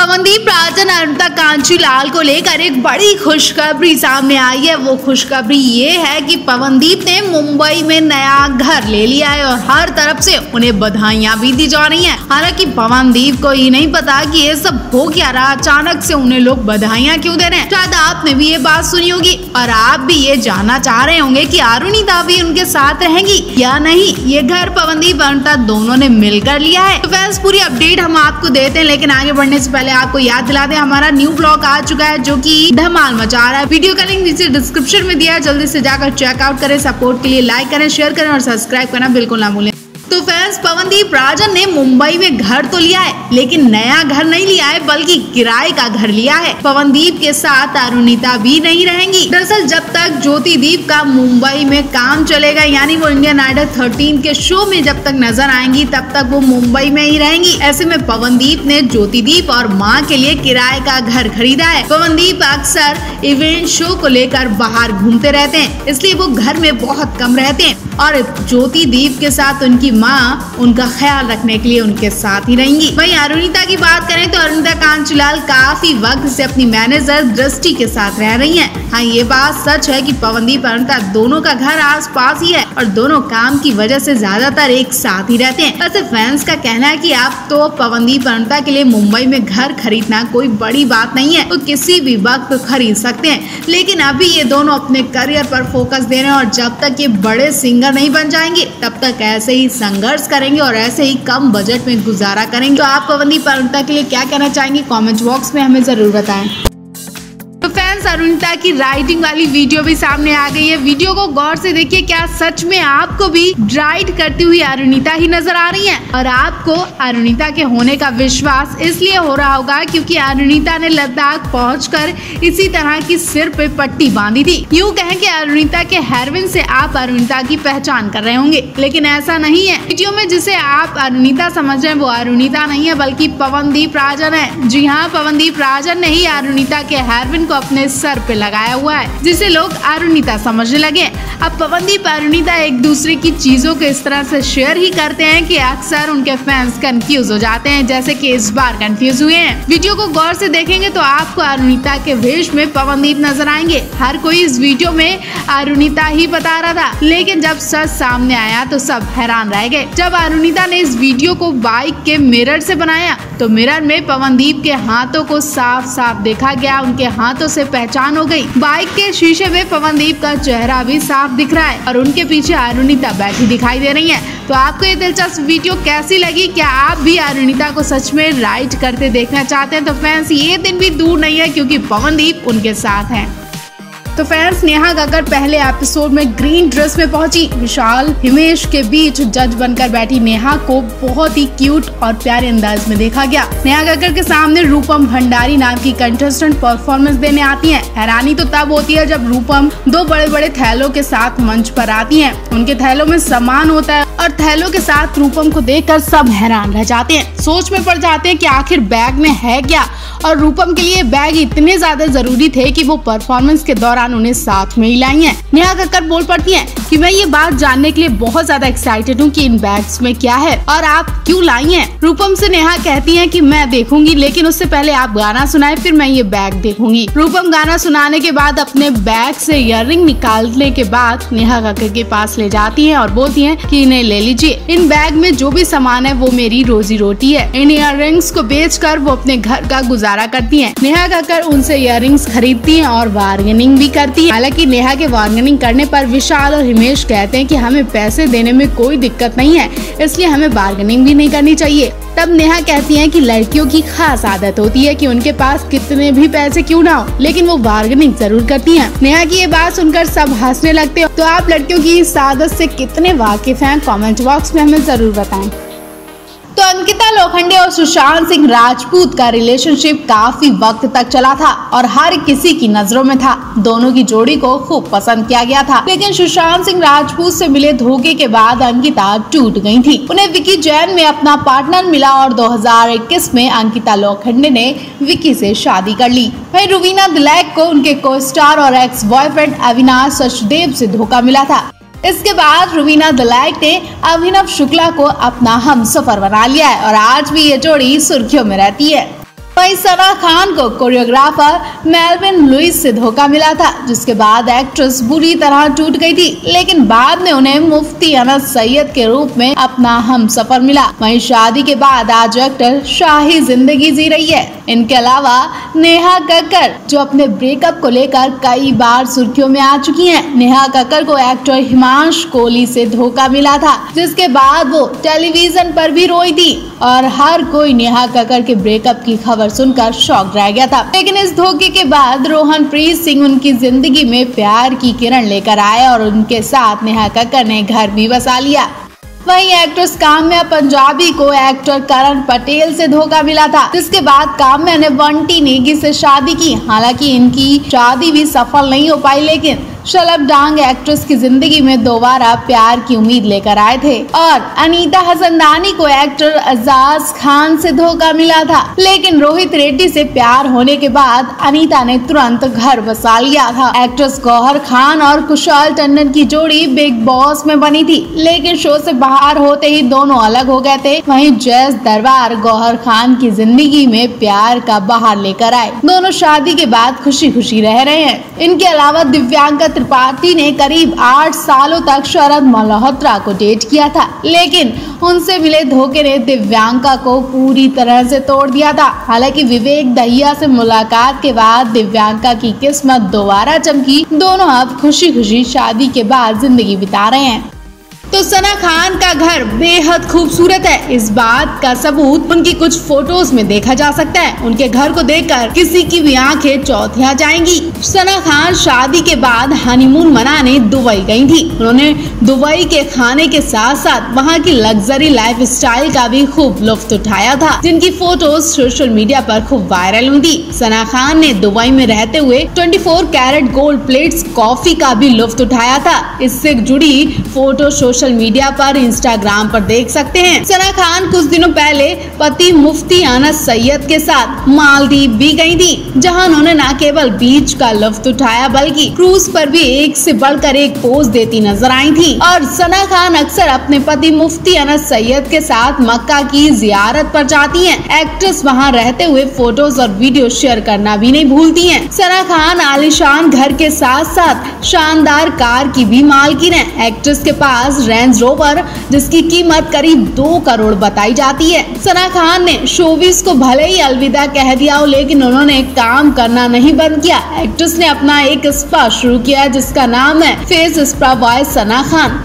पवनदीप राजन अरुणता कांची लाल को लेकर एक बड़ी खुशखबरी सामने आई है। वो खुशखबरी ये है कि पवनदीप ने मुंबई में नया घर ले लिया है और हर तरफ़ से उन्हें बधाइयाँ भी दी जा रही हैं। हालाँकि पवनदीप को ये नहीं पता कि ये सब हो क्या रहा। अचानक से उन्हें लोग बधाइयाँ क्यों दे रहे हैं? शायद आपने भी ये बात सुनी होगी और आप भी ये जानना चाह रहे होंगे कि अरुणिता भी उनके साथ रहेंगी या नहीं। ये घर पवनदीप अरुणता दोनों ने मिलकर लिया है। तो वैसे पूरी अपडेट हम आपको देते हैं, लेकिन आगे बढ़ने से पहले आपको याद दिला दे, हमारा न्यू ब्लॉग आ चुका है जो की धमाल मचा रहा है। वीडियो का लिंक नीचे डिस्क्रिप्शन में दिया है। जल्दी से जाकर चेकआउट करें सपोर्ट के लिए लाइक करें शेयर करें और सब्सक्राइब करना बिल्कुल ना भूलें। तो फैंस पवनदीप राजन ने मुंबई में घर तो लिया है, लेकिन नया घर नहीं लिया है, बल्कि किराए का घर लिया है। पवनदीप के साथ अरुणिता भी नहीं रहेंगी। दरअसल जब तक ज्योति दीप का मुंबई में काम चलेगा, यानी वो इंडियन आइडल थर्टीन के शो में जब तक नज़र आएँगी, तब तक वो मुंबई में ही रहेंगी। ऐसे में पवनदीप ने ज्योति दीप और माँ के लिए किराए का घर खरीदा है। पवनदीप अक्सर इवेंट शो को लेकर बाहर घूमते रहते हैं, इसलिए वो घर में बहुत कम रहते हैं। और ज्योति दीप के साथ उनकी माँ उनका ख्याल रखने के लिए उनके साथ ही रहेंगी। वहीं अरुणिता की बात करें तो अरुणिता कांचलाल काफ़ी वक्त से अपनी मैनेजर दृष्टि के साथ रह रही हैं। हाँ ये बात सच है कि पवनदीप अरुणिता दोनों का घर आस पास ही है और दोनों काम की वजह से ज़्यादातर एक साथ ही रहते हैं। वैसे फैंस का कहना है की आप तो पवनदीप अरुणिता के लिए मुंबई में घर खरीदना कोई बड़ी बात नहीं है, वो तो किसी भी वक्त खरीद सकते हैं। लेकिन अभी ये दोनों अपने करियर पर फोकस दे रहे हैं और जब तक ये बड़े सिंगर नहीं बन जाएँगे, तब तक ऐसे ही संघर्ष करेंगे और ऐसे ही कम बजट में गुजारा करेंगे। तो आप पवनदीप अरुणता के लिए क्या कहना चाहेंगे? कॉमेंट बॉक्स में हमें ज़रूर बताएँ। फैंस अरुणिता की राइटिंग वाली वीडियो भी सामने आ गई है। वीडियो को गौर से देखिए क्या सच में आपको भी राइट करती हुई अरुणिता ही नज़र आ रही हैं। और आपको अरुणिता के होने का विश्वास इसलिए हो रहा होगा क्योंकि अरुणिता ने लद्दाख पहुंचकर इसी तरह की सिर पे पट्टी बांधी थी। यूँ कहें कि अरुणिता के हेरविन से आप अरुणिता की पहचान कर रहे होंगे। लेकिन ऐसा नहीं है। वीडियो में जिसे आप अरुणिता समझ रहे हैं, वो अरुणिता नहीं है, बल्कि पवनदीप राजन है। जी हाँ पवनदीप राजन ने ही अरुणिता के हेरविन को अपने सर पे लगाया हुआ है जिसे लोग अरुणिता समझने लगे अब पवनदीप अरुणिता एक दूसरे की चीज़ों को इस तरह से शेयर ही करते हैं कि अक्सर उनके फैंस कंफ्यूज हो जाते हैं जैसे कि इस बार कंफ्यूज हुए हैं वीडियो को गौर से देखेंगे तो आपको अरुणिता के वेश में पवनदीप नज़र आएँगे हर कोई इस वीडियो में अरुणिता ही बता रहा था लेकिन जब सच सामने आया तो सब हैरान रह गए जब अरुणिता ने इस वीडियो को बाइक के मिरर से बनाया तो मिरर में पवनदीप के हाथों को साफ़ साफ़ देखा गया उनके हाथों से पहचान हो गई। बाइक के शीशे में पवनदीप का चेहरा भी साफ़ दिख रहा है और उनके पीछे अरुणिता बैठी दिखाई दे रही है। तो आपको ये दिलचस्प वीडियो कैसी लगी? क्या आप भी अरुणिता को सच में राइड करते देखना चाहते हैं? तो फैंस ये दिन भी दूर नहीं है क्योंकि पवनदीप उनके साथ हैं। तो फैंस नेहा कक्कर पहले एपिसोड में ग्रीन ड्रेस में पहुँची। विशाल, हिमेश के बीच जज बनकर बैठी। नेहा को बहुत ही क्यूट और प्यारे अंदाज में देखा गया। नेहा कक्कर के सामने रूपम भंडारी नाम की कंटेस्टेंट परफॉर्मेंस देने आती है। हैरानी तो तब होती है जब रूपम दो बड़े बड़े थैलों के साथ मंच पर आती है। उनके थैलों में सामान होता है और थैलों के साथ रूपम को देख सब हैरान रह जाते हैं। सोच में पड़ जाते हैं की आखिर बैग में है क्या? और रूपम के लिए बैग इतने ज़्यादा ज़रूरी थे कि वो परफॉर्मेंस के दौरान उन्हें साथ में ही लाई है। नेहा कक्कर बोल पड़ती है कि मैं ये बात जानने के लिए बहुत ज़्यादा एक्साइटेड हूँ कि इन बैग्स में क्या है और आप क्यों लाई हैं? रूपम से नेहा कहती हैं कि मैं देखूँगी, लेकिन उससे पहले आप गाना सुनाए, फिर मैं ये बैग देखूँगी। रूपम गाना सुनाने के बाद अपने बैग से इयर निकालने के बाद नेहा कक्कर के पास ले जाती है और बोलती है की इन्हें ले लीजिए। इन बैग में जो भी सामान है, वो मेरी रोजी रोटी है। इन इयर को बेच कर वो अपने घर का गुजारा करती है। नेहा कक्कर उनसे इयर खरीदती है और बार्गेनिंग भी करती हैं। हालाँकि नेहा के बार्गेनिंग करने पर विशाल और हिमेश कहते हैं कि हमें पैसे देने में कोई दिक्कत नहीं है, इसलिए हमें बार्गेनिंग भी नहीं करनी चाहिए तब नेहा कहती हैं कि लड़कियों की खास आदत होती है कि उनके पास कितने भी पैसे क्यों ना हो, लेकिन वो बार्गेनिंग ज़रूर करती हैं। नेहा की ये बात सुनकर सब हंसने लगते हैं तो आप लड़कियों की इस आदत से कितने वाकिफ हैं कमेंट बॉक्स में हमें ज़रूर बताएँ तो अंकिता लोखंडे और सुशांत सिंह राजपूत का रिलेशनशिप काफ़ी वक्त तक चला था और हर किसी की नज़रों में था। दोनों की जोड़ी को खूब पसंद किया गया था। लेकिन सुशांत सिंह राजपूत से मिले धोखे के बाद अंकिता टूट गई थी। उन्हें विकी जैन में अपना पार्टनर मिला और 2021 में अंकिता लोखंडे ने विकी से शादी कर ली। वही रुवीना दिलैक को उनके को स्टार और एक्स बॉयफ्रेंड अविनाश सचदेव से धोखा मिला था। इसके बाद रुबीना दलाइक ने अभिनव शुक्ला को अपना हम सफ़र बना लिया है और आज भी ये जोड़ी सुर्खियों में रहती है। वहीं सना खान को कोरियोग्राफर मेलविन लुइस से धोखा मिला था, जिसके बाद एक्ट्रेस बुरी तरह टूट गई थी, लेकिन बाद में उन्हें मुफ्ती अनस सैयद के रूप में अपना हम सफ़र मिला। वहीं शादी के बाद आज एक्टर शाही ज़िंदगी जी रही है। इनके अलावा नेहा कक्कर, जो अपने ब्रेकअप को लेकर कई बार सुर्खियों में आ चुकी हैं। नेहा कक्कर को एक्टर हिमांश कोहली से धोखा मिला था, जिसके बाद वो टेलीविज़न पर भी रोई थी। और हर कोई नेहा कक्कर के ब्रेकअप की खबर सुनकर शौक रह गया था। लेकिन इस धोखे के बाद रोहन प्रीत सिंह उनकी ज़िंदगी में प्यार की किरण लेकर आए और उनके साथ नेहा कक्कर ने घर भी बसा लिया। वहीं एक्ट्रेस काम्या पंजाबी को एक्टर करण पटेल से धोखा मिला था, जिसके बाद काम्या ने बंटी नेगी से शादी की। हालाँकि इनकी शादी भी सफल नहीं हो पाई, लेकिन शलभ डांग, एक्ट्रेस की ज़िंदगी में दोबारा प्यार की उम्मीद लेकर आए थे और अनीता हसनदानी को एक्टर अजाज खान से धोखा मिला था। लेकिन रोहित रेड्डी से प्यार होने के बाद अनीता ने तुरंत घर बसा लिया था। एक्ट्रेस गौहर खान और कुशाल टंडन की जोड़ी बिग बॉस में बनी थी। लेकिन शो से बाहर होते ही दोनों अलग हो गए थे। वहीं जैस दरबार गौहर खान की ज़िंदगी में प्यार का बाहर लेकर आए। दोनों शादी के बाद खुशी खुशी रह रहे हैं। इनके अलावा दिव्यांका त्रिपाठी ने करीब आठ सालों तक शरद मल्होत्रा को डेट किया था, लेकिन उनसे मिले धोखे ने दिव्यांका को पूरी तरह से तोड़ दिया था। हालाँकि विवेक दहिया से मुलाकात के बाद दिव्यांका की किस्मत दोबारा चमकी। दोनों अब खुशी खुशी शादी के बाद ज़िंदगी बिता रहे हैं। तो सना खान का घर बेहद खूबसूरत है। इस बात का सबूत उनकी कुछ फ़ोटोज़ में देखा जा सकता है। उनके घर को देखकर किसी की भी आँखें चौथिया जाएँगी। सना खान शादी के बाद हनीमून मनाने दुबई गई थी। उन्होंने दुबई के खाने के साथ साथ वहाँ की लग्जरी लाइफ स्टाइल का भी खूब लुफ्त उठाया था, जिनकी फ़ोटोज़ सोशल मीडिया पर खूब वायरल हुई थी। सना खान ने दुबई में रहते हुए 24 कैरेट गोल्ड प्लेट्स कॉफ़ी का भी लुफ्त उठाया था। इससे जुड़ी फ़ोटो सोशल सोशल मीडिया पर इंस्टाग्राम पर देख सकते हैं सना खान कुछ दिनों पहले पति मुफ्ती अनस सैयद के साथ मालदीव भी गई थी, जहाँ उन्होंने न केवल बीच का लफ्त उठाया, बल्कि क्रूज पर भी एक से बढ़कर एक पोज देती नज़र आई थी और सना खान अक्सर अपने पति मुफ्ती अनस सैयद के साथ मक्का की जियारत पर जाती हैं। एक्ट्रेस वहाँ रहते हुए फ़ोटोज़ और वीडियो शेयर करना भी नहीं भूलती हैं। सना खान आलिशान घर के साथ साथ शानदार कार की भी मालकिन है एक्ट्रेस के पास रेंज रोवर जिसकी कीमत करीब दो करोड़ बताई जाती है। सना खान ने शोबिस को भले ही अलविदा कह दिया हो, लेकिन उन्होंने काम करना नहीं बंद किया। एक्ट्रेस ने अपना एक स्पा शुरू किया जिसका नाम है face spa by Sana Khan.